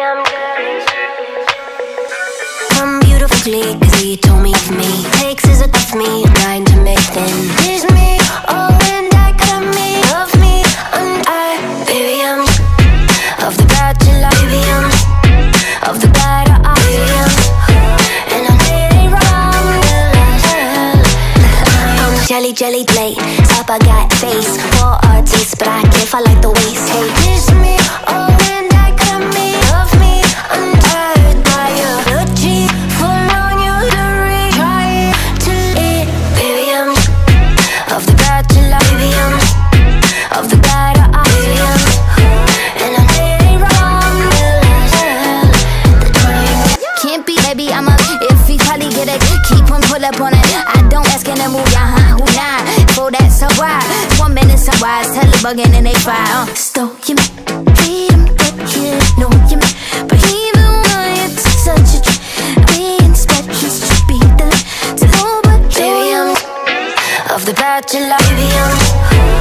I'm. I'm he told me of me. Takes his off me, trying to make them. Kiss me, oh, and I got me, love me, and I, baby, I'm of the bachelor, baby, I'm of the bad, I am. And I did it wrong, I'm jelly, jelly plate, up I got face, for artists, but I can't I like the waist. Hey, Heavy, I'm a if he probably get it. Keep him pull up on it. I don't ask in the move, yeah, huh? Who not? For that, so why? One minute, so wise, tell the bugging and they fire. Uh. Stole you, beat him, but you know you, but even when it's such a we used to be the to know, but baby I'm of the bachelor, baby I'm of the bad.